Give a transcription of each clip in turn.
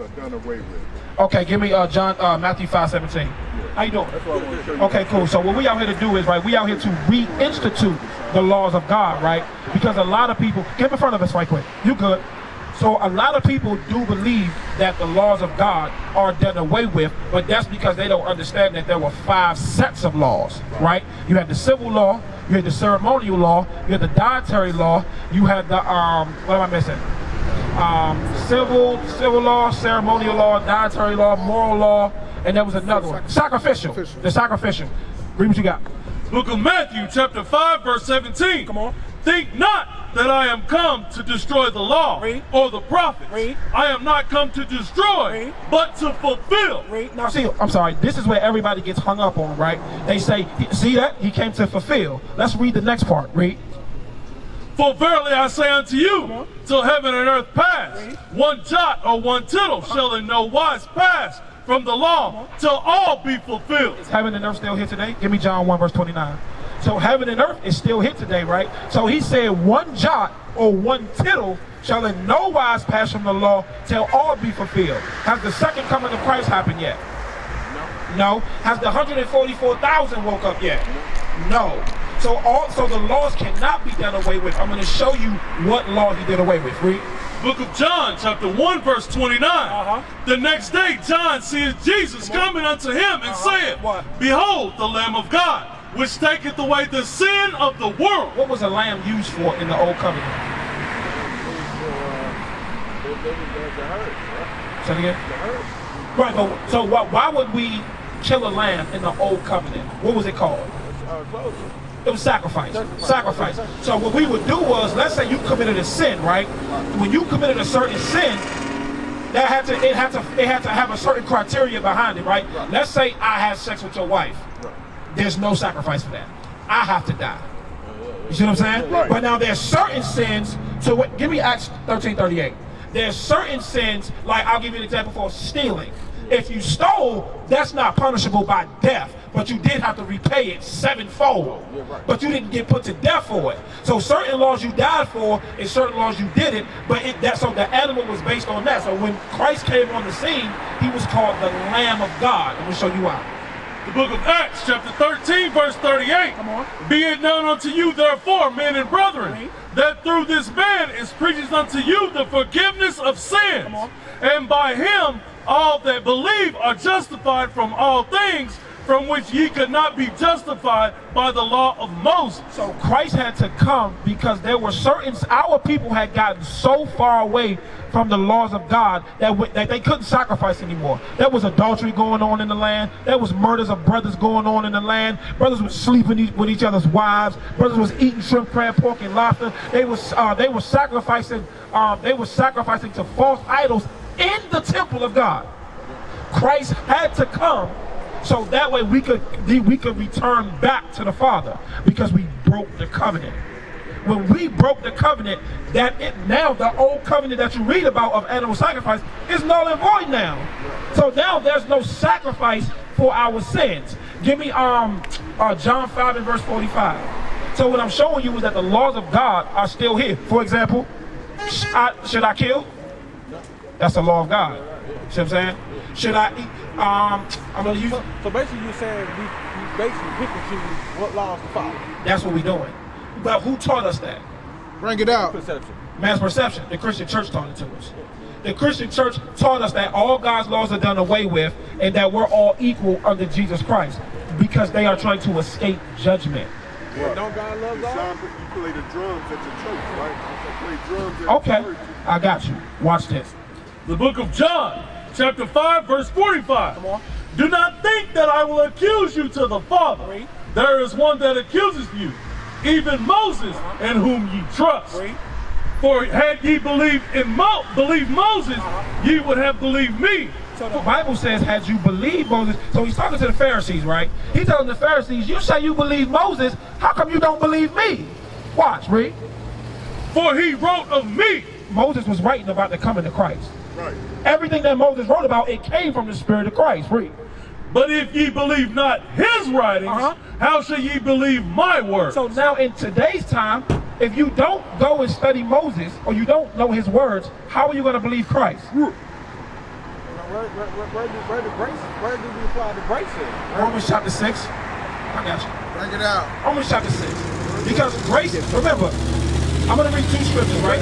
are done away with. Okay, give me uh, John uh, Matthew five seventeen. How you doing? That's what I want to show you. Okay, cool. So what we out here to do is right, we out here to reinstitute the laws of God, right? Because a lot of people get in front of us right quick. You good. So a lot of people do believe that the laws of God are done away with, but that's because they don't understand that there were five sets of laws, right? You had the civil law, you had the ceremonial law, you had the dietary law, you had the um what am I missing? Um, civil, civil law, ceremonial law, dietary law, moral law, and there was another one. Sacrificial. The sacrificial. Read what you got. Book of Matthew, chapter 5, verse 17. Come on. Think not that I am come to destroy the law Read. or the prophets. Read. I am not come to destroy, Read. but to fulfill. Now, see, I'm sorry. This is where everybody gets hung up on, right? They say, see that? He came to fulfill. Let's read the next part. Read. For verily I say unto you, till heaven and earth pass, one jot or one tittle shall in no wise pass from the law till all be fulfilled. Is heaven and earth still here today? Give me John 1, verse 29. So heaven and earth is still here today, right? So he said, one jot or one tittle shall in no wise pass from the law till all be fulfilled. Has the second coming of Christ happened yet? No. Has the 144,000 woke up yet? No. So all so the laws cannot be done away with. I'm going to show you what law he did away with. Read. Book of John, chapter 1, verse 29. Uh-huh. The next day, John sees Jesus coming unto him and Uh-huh. saith, What? Behold, the Lamb of God, which taketh away the sin of the world. What was a lamb used for in the old covenant? Say it again. The herd. Right, but so why, why would we kill a lamb in the old covenant? What was it called? It was sacrifice. Sacrifice. So what we would do was, let's say you committed a sin, right? When you committed a certain sin, that had to it had to it had to have a certain criteria behind it, right? Let's say I had sex with your wife. There's no sacrifice for that. I have to die. You see what I'm saying? Right. But now there's certain sins. So what, give me Acts 13:38. There's certain sins, like I'll give you an example for stealing. If you stole, that's not punishable by death, but you did have to repay it sevenfold. Oh, but you didn't get put to death for it. So certain laws you died for, and certain laws you didn't. But it, that so the animal was based on that. So when Christ came on the scene, he was called the Lamb of God. I'm gonna show you why. The book of Acts, chapter 13, verse 38. Come on. Be it known unto you, therefore, men and brethren, Right. that through this man is preached unto you the forgiveness of sins. And by him all that believe are justified from all things from which ye could not be justified by the law of Moses. So Christ had to come because there were certain our people had gotten so far away from the laws of God that, w- that they couldn't sacrifice anymore. There was adultery going on in the land. There was murders of brothers going on in the land. Brothers were sleeping each- with each other's wives. Brothers was eating shrimp, crab, pork, and lobster. They was uh, they were sacrificing um, they were sacrificing to false idols in the temple of God. Christ had to come so that way we could we could return back to the Father because we broke the covenant. When we broke the covenant, that it now the old covenant that you read about of animal sacrifice is null and void now. So now there's no sacrifice for our sins. Give me um uh, John 5 and verse 45. So what I'm showing you is that the laws of God are still here. For example, sh- I, should I kill? That's the law of God. See what I'm saying? Should I eat? Um, I'm gonna use. So, so basically, you're saying we, we basically pick and choose what laws to follow. That's what we're doing. But who taught us that? Bring it out. Perception. Mass perception. The Christian church taught it to us. The Christian church taught us that all God's laws are done away with and that we're all equal under Jesus Christ because they are trying to escape judgment. Don't God love You God? sound- you play the drums at your church, right? You play drums at Okay, your church. I got you. Watch this. The book of John, chapter 5, verse 45. Come on. Do not think that I will accuse you to the Father. Read. There is one that accuses you, even Moses, uh-huh. in whom ye trust. Read. For had ye believed in Mo- believed Moses, uh-huh. ye would have believed me. So the Bible says, had you believed Moses, so he's talking to the Pharisees, right? He telling the Pharisees, you say you believe Moses, how come you don't believe me? Watch, read. For he wrote of me. Moses was writing about the coming of Christ. Right. Everything that Moses wrote about, it came from the Spirit of Christ. Read. But if ye believe not his writings, Uh-huh. how shall ye believe my words? So now in today's time, if you don't go and study Moses or you don't know his words, how are you going to believe Christ? where, where, where, where, do, where, the grace, where do we apply the grace in? Romans chapter 6. I got you. Bring it out. Romans chapter 6. Because grace, remember, I'm going to read two scriptures, right?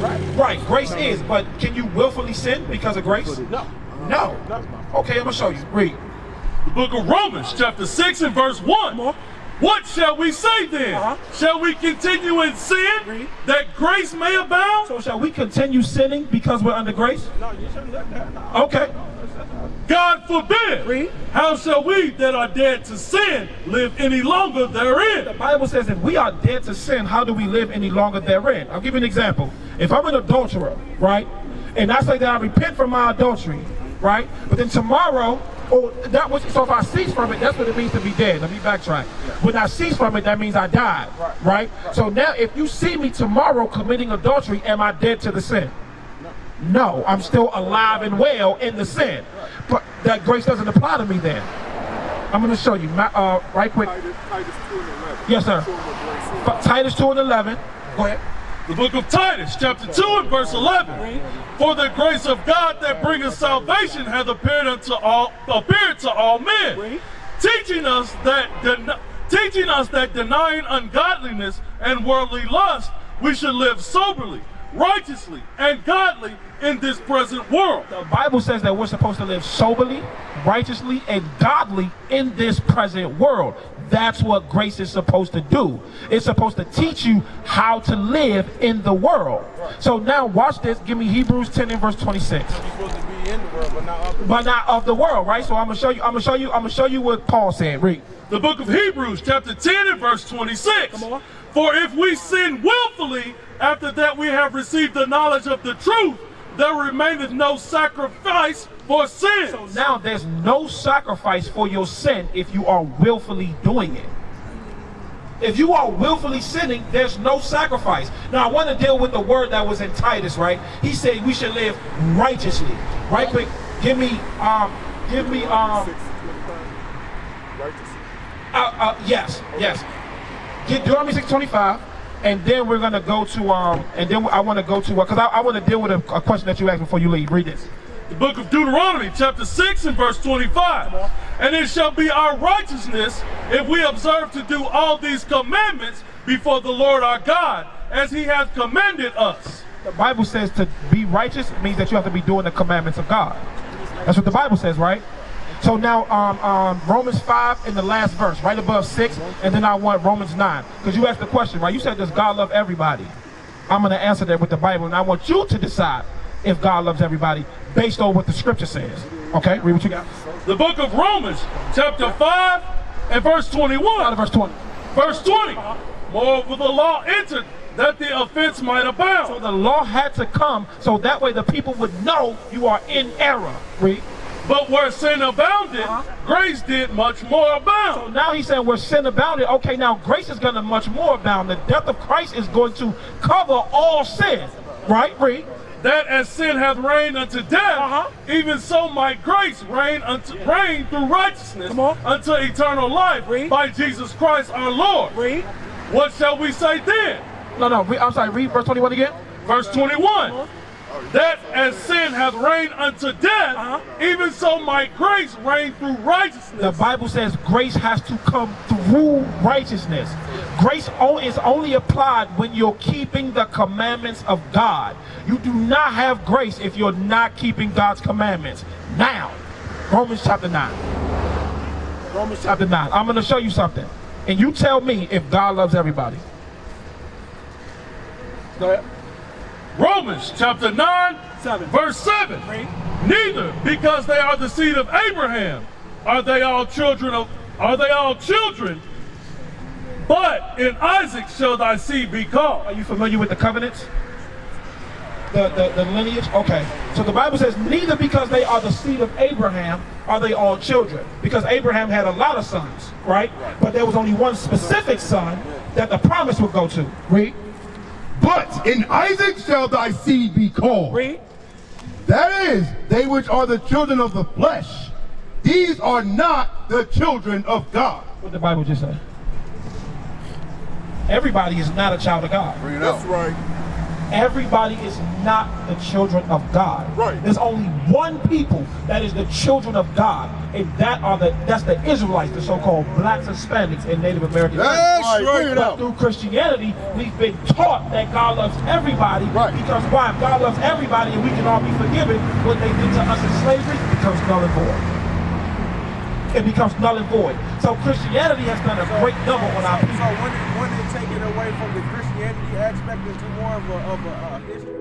Right. Right, grace is, but can you willfully sin because of grace? No. No. Okay, I'm going to show you. Read. The book of Romans, chapter 6 and verse 1. What shall we say then? Uh-huh. Shall we continue in sin Read. that grace may abound? So shall we continue sinning because we're under grace? No, you shouldn't let that. No. Okay. God forbid. Read. How shall we that are dead to sin live any longer therein? The Bible says if we are dead to sin, how do we live any longer therein? I'll give you an example. If I'm an adulterer, right, and I say that I repent from my adultery, right, but then tomorrow, or that was so if I cease from it, that's what it means to be dead. Let me backtrack. When I cease from it, that means I died, right? So now, if you see me tomorrow committing adultery, am I dead to the sin? No, I'm still alive and well in the sin, but that grace doesn't apply to me then. I'm going to show you, ma- uh, right quick. Titus, Titus 2 and 11. Yes, sir. Show 'em what grace is. But Titus 2 and 11. Go ahead. The book of Titus, chapter 2 and verse 11. For the grace of God that bringeth salvation hath appeared unto all appeared to all men, teaching us that den- teaching us that denying ungodliness and worldly lust, we should live soberly, righteously, and godly in this present world. The Bible says that we're supposed to live soberly, righteously, and godly in this present world. That's what grace is supposed to do. It's supposed to teach you how to live in the world. So now watch this. Give me Hebrews 10 and verse 26. You're supposed to be in the world, but not of the But not of the world, right? So I'm gonna show you, I'm gonna show you, I'm gonna show you what Paul said. Read. The book of Hebrews, chapter 10 and verse 26. Come on. For if we sin willfully after that we have received the knowledge of the truth, there remaineth no sacrifice for sins. So now there's no sacrifice for your sin if you are willfully doing it. If you are willfully sinning, there's no sacrifice. Now I want to deal with the word that was in Titus, right? He said we should live righteously. Right quick, give me um give me um 6 and 25. Righteous. uh, uh yes, yes. Get Deuteronomy 625 and then we're gonna go to um and then I want to go to because I, I want to deal with a, a question that you asked before you leave. Read this. The book of Deuteronomy, chapter 6 and verse 25. And it shall be our righteousness if we observe to do all these commandments before the Lord our God, as he hath commanded us. The Bible says to be righteous means that you have to be doing the commandments of God. That's what the Bible says, right? So now, um, um, Romans 5 in the last verse, right above 6, and then I want Romans 9. Because you asked the question, right? You said, does God love everybody? I'm going to answer that with the Bible, and I want you to decide if God loves everybody based on what the scripture says. Okay, read what you got. The book of Romans, chapter 5 and verse 21. Out of verse 20. Verse 20. Moreover, the law entered that the offense might abound. So the law had to come so that way the people would know you are in error. Read. But where sin abounded, grace did much more abound. So now he's saying where sin abounded. Okay, now grace is going to much more abound. The death of Christ is going to cover all sin. Right? Read. That as sin hath reigned unto death, Uh-huh. even so might grace reign unto reign through righteousness unto eternal life Read. by Jesus Christ our Lord. Read. What shall we say then? No, no. Read, I'm sorry. Read verse 21 again. Verse 21. That as sin hath reigned unto death, Uh-huh. even so might grace reign through righteousness. The. Bible says grace has to come through righteousness. Grace is only applied when you're keeping the commandments of God. You do not have grace if you're not keeping God's commandments. Now, Romans chapter 9. Romans chapter 9. I'm going to show you something. And you tell me if God loves everybody. Go ahead. Romans chapter 9, Seven. verse 7. Neither, because they are the seed of Abraham, are they all children of are they all children, but in Isaac shall thy seed be called. Are you familiar with the covenants? The, the, the lineage? Okay. So the Bible says, neither because they are the seed of Abraham are they all children. Because Abraham had a lot of sons, right? But there was only one specific son that the promise would go to. Read. But in Isaac shall thy seed be called. Read. That is, they which are the children of the flesh. These are not the children of God. What the Bible just said. Everybody is not a child of God. That's right. Everybody is not the children of God. Right. There's only one people that is the children of God, and that are the that's the Israelites, the so-called blacks, Hispanics, and Native Americans. That's Right, right. But through Christianity, we've been taught that God loves everybody. Right. Because why? If God loves everybody and we can all be forgiven, what they did to us in slavery becomes null and void. It becomes null and void. So Christianity has done a great number on our So people. when it, when it take it away from the Christianity aspect into more of a of a uh, history.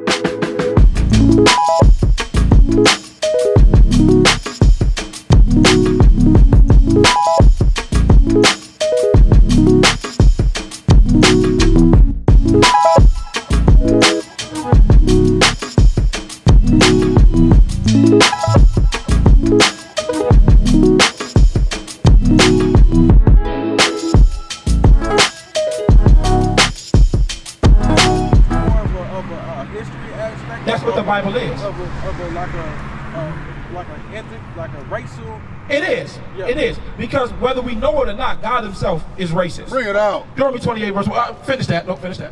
Bible is. Of a, of a like a uh, like an ethic, like a racial. It is. Yeah. It is. Because whether we know it or not, God himself is racist. Bring it out. Deuteronomy 28 verse 1. Uh, finish that. No, finish that.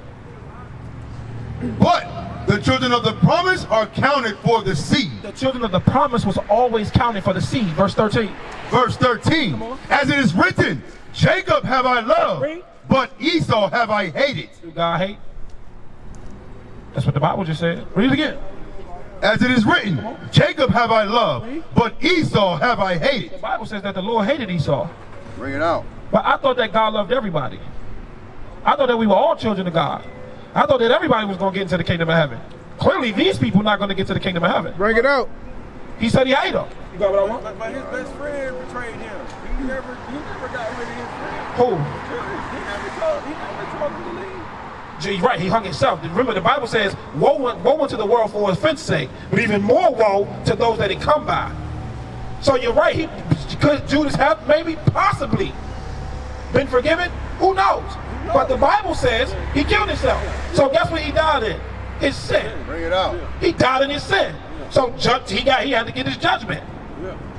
But the children of the promise are counted for the seed. The children of the promise was always counted for the seed. Verse 13. Verse 13. As it is written, Jacob have I loved, but Esau have I hated. Do God hate? That's what the Bible just said. Read it again. As it is written, Jacob have I loved, but Esau have I hated. The. Bible says that the Lord hated Esau. Bring it out. But I thought that God loved everybody. I thought that we were all children of God. I thought that everybody was going to get into the kingdom of heaven. Clearly, these people not going to get to the kingdom of heaven. Bring it out. He said he hated them. You got what I want? But, but his best friend betrayed him. He never he never got rid of his friend. Who? He never told he never told him to leave. Gee, right, he hung himself. Remember, the Bible says, woe, woe unto the world for offense sake, but even more woe to those that it come by. So you're right, he could Judas have maybe, possibly been forgiven? Who knows? But the Bible says he killed himself. So guess what he died in? His sin. Bring it out. He died in his sin. So he got he had to get his judgment.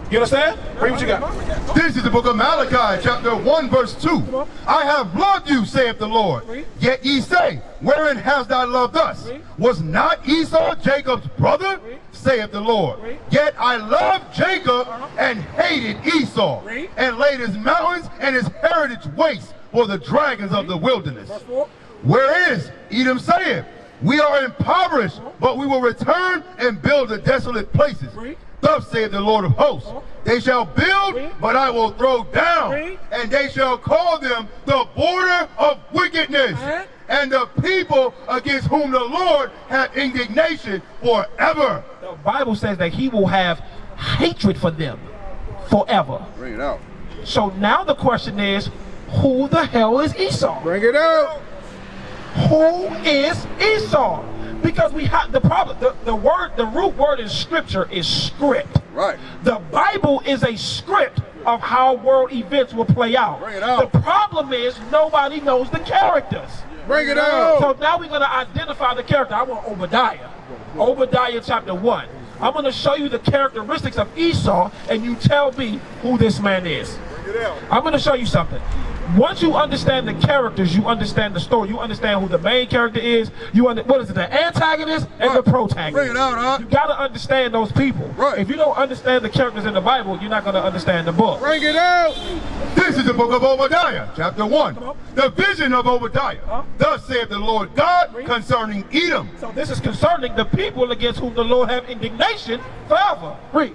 You understand? Read what you got. This is the book of Malachi, chapter 1, verse 2. I have loved you, saith the Lord. Yet ye say, Wherein hast thou loved us? Was not Esau Jacob's brother? saith the Lord. Yet I loved Jacob uh-huh. and hated Esau, and laid his mountains and his heritage waste for the dragons of the wilderness. Where is Edom saith, We are impoverished, uh-huh. but we will return and build the desolate places. Thus saith the Lord of hosts, They shall build, but I will throw down, and they shall call them the border of wickedness, uh-huh. and the people against whom the Lord hath indignation forever. The Bible says that he will have hatred for them forever. Bring it out. So now the question is, who the hell is Esau? Bring it out. Who is Esau? Because we have the problem. The, the word, the root word in Scripture is script. Right. The Bible is a script of how world events will play out. Bring it out. The problem is nobody knows the characters. Bring it out. So now we're going to identify the character. I want Obadiah. Obadiah chapter 1. I'm going to show you the characteristics of Esau, and you tell me who this man is. Bring it out. I'm going to show you something. Once you understand the characters, you understand the story. You understand who the main character is. You under, what is it? The antagonist and the protagonist. Bring it out, huh? You got to understand those people. Right. If you don't understand the characters in the Bible, you're not going to understand the book. Bring it out. This is the book of Obadiah, chapter 1. The vision of Obadiah. Thus saith the Lord God concerning Edom. So this is concerning the people against whom the Lord have indignation forever. Read.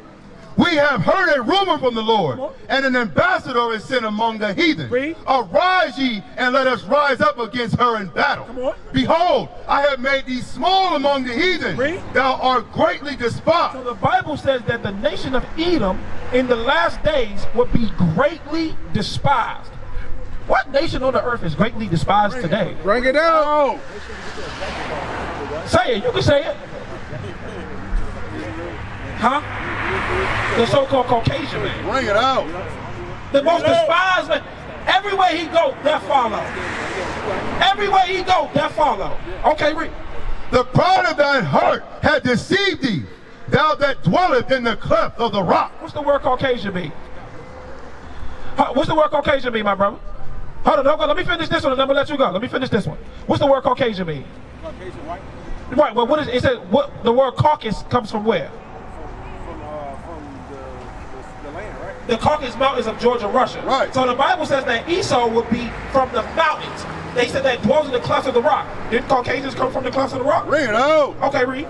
We have heard a rumor from the Lord, and an ambassador is sent among the heathen. Read. Arise ye, and let us rise up against her in battle. Behold, I have made thee small among the heathen. Read. Thou art greatly despised. So the Bible says that the nation of Edom in the last days would be greatly despised. What nation on the earth is greatly despised today? Bring it out. Say it. You can say it. Huh? The so-called Caucasian man. Bring it out. The most despised man. Everywhere he go, death follow. Everywhere he go, death follow. Okay, read. The pride of thine heart hath deceived thee, thou that dwelleth in the cleft of the rock. What's the word Caucasian mean? What's the word Caucasian mean, my brother? Hold on, hold on, let me finish this one and then I'm gonna let you go. Let me finish this one. What's the word Caucasian mean? Caucasian white. Right. Well, what is it? Said what the word Caucasus comes from where? From uh, from the, the, the land, right? The Caucasus Mountains of Georgia, Russia. Right. So the Bible says that Esau would be from the mountains. They said that dwells in the clefts of the rock. Didn't Caucasians come from the clefts of the rock? Bring it out. Okay, read.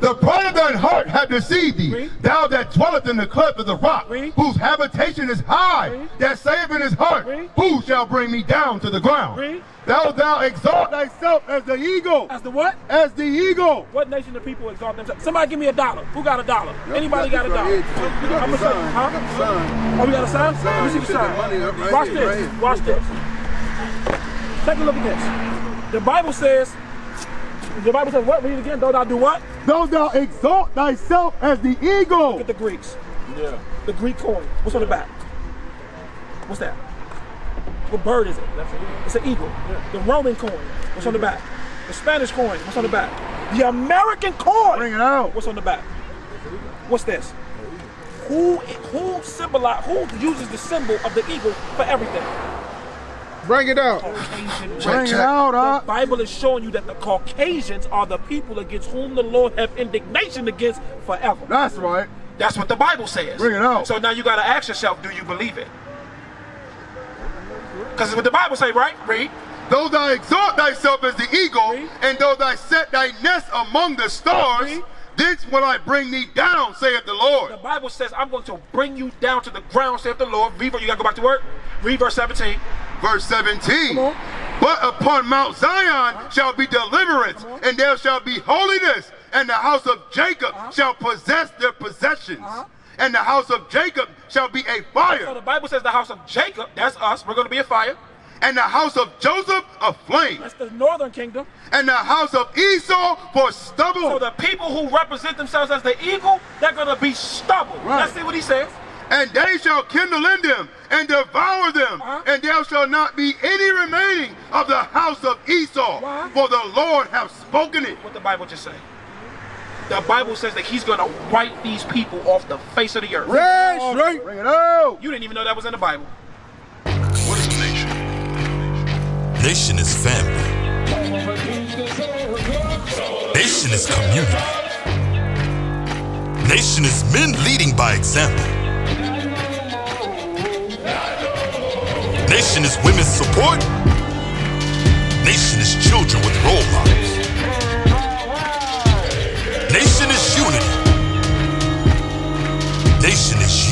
The pride of thine heart hath deceived thee. Read. Thou that dwellest in the cleft of the rock, Read. whose habitation is high, Read. that saith in his heart, Read. Who shall bring me down to the ground? Read. Thou thou exalt thyself as the eagle, As the what? as the eagle. What nation of people exalt themselves? Somebody give me a dollar. Who got a dollar? Yep, Anybody got got a dollar? right here. You got How the much? sign. Huh? You got the sign. Oh, we got a sign? Let me see the Sign. You put that money up sign. right Watch here, this. right. Watch this. Take a look at this. The Bible says, the Bible says what? Read it again. Don't I do what? Though thou exalt thyself as the eagle. Look at the Greeks. Yeah. The Greek coin. What's on the back? What's that? What bird is it? It's an eagle. The Roman coin. What's on the back? The Spanish coin. What's on the back? The American coin. Bring it out. What's on the back? What's this? Who who symbolize who uses the symbol of the eagle for everything? Bring it out. Bring it out, The? Bible is showing you that the Caucasians are the people against whom the Lord have indignation against forever. That's right. That's what the Bible says. Bring it out. So now you got to ask yourself, do you believe it? Because what the Bible say, right? Read. Though thou exalt thyself as the eagle, Read. and though thou set thy nest among the stars, Read. this will I bring thee down, saith the Lord. The Bible says, I'm going to bring you down to the ground, saith the Lord. Read, you got to go back to work. Read verse 17. Verse 17. But upon Mount Zion shall be deliverance, and there shall be holiness, and the house of Jacob uh-huh. shall possess their possessions. Uh-huh. And the house of Jacob shall be a fire. So the Bible says the house of Jacob, that's us, we're going to be a fire. and the house of Joseph a flame, That's the northern kingdom. and the house of Esau for stubble. So the people who represent themselves as the eagle, they're going to be stubble. Right. Let's see what he says. And they shall kindle in them and devour them, Uh-huh. and there shall not be any remaining of the house of Esau, Why? for the Lord hath spoken it. What the Bible just say? The Bible says that he's going to wipe these people off the face of the earth. Red straight. Bring it out. You didn't even know that was in the Bible. What is a nation? Nation is family. Nation is community. Nation is men leading by example. Nation is women's support. Nation is children with role models. Nation is unity. Nation is